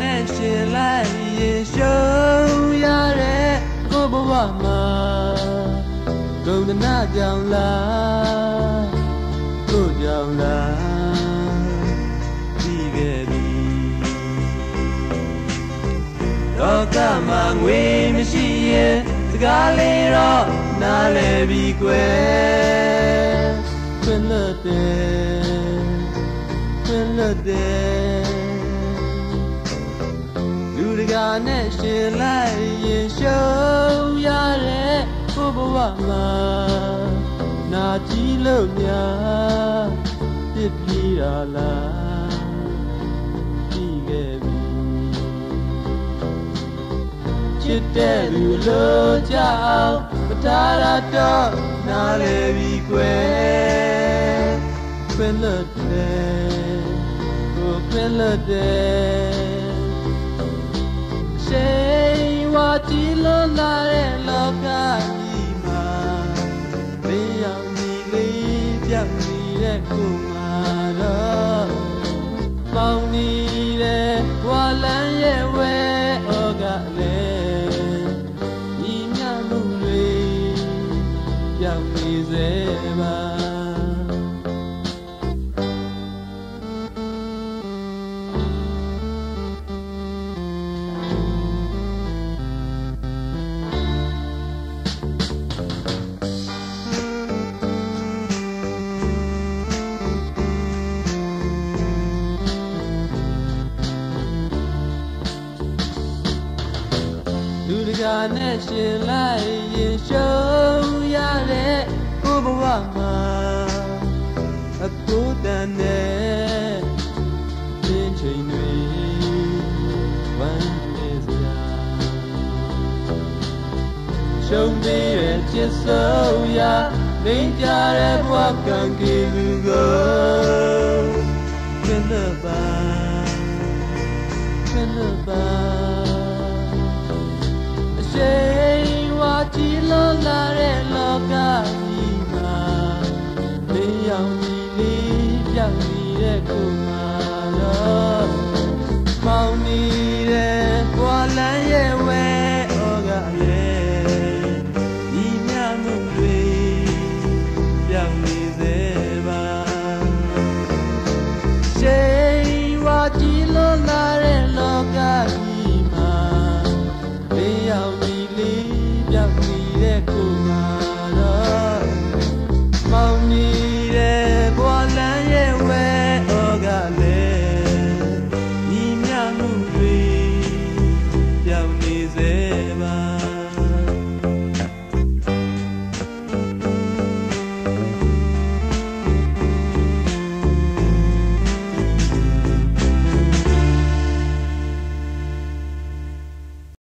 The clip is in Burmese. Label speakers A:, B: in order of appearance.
A: နဲ့ရှင်လိုက်ရင်ရှုံးရတဲ့ကိုဘဝမှာဂုဏနာကြောင့်လားကိုကြောင့်လားဒီခဲ့ပြီလောကမှာငွေမရှိရင်စကားလေးတော့နားလည်ပြီကွယ်ခွင့်လွတ်တယ်ခွင့်လွတ်တယ်လူတ ကာနဲ့ရှင်လိုက်ရင်ရှုံးရတဲ့ဘုဘဝမှာနာကြည့်လို့များပြစ်ပြီးတာလားပြီးခဲ့ပြီချစ်တဲ့လူလို့ကြောက်မထားရတော့နားလေပြီကွယ်ခွင့်လွတ်တယ်ကိုခွင့်လွတ်တယ် လေးပြောက်နေတဲ့ကိုမှာတော့ပေါင်းနေတဲ့ဝါလန်းရဲ့ဝဲဩကလည်းညီမြမှုတွေပြောက်နေစေပါ လူတကာနဲ့ရှင်လိုက်ရင်ရှုံးရတဲ့ကိုဘဝမှာအကိုတန်နဲ့သင်ချိန်တွေဝမ်းနေစရာရှုံးသေးရဲ့ချစ်ဆုံးရာလိမ့်ကြတဲ့ဘဝကံကေလူကိုခဏပါခဏပါ င်ကြီးလေးပြောက်နေတဲ့ကိုယ်မှာ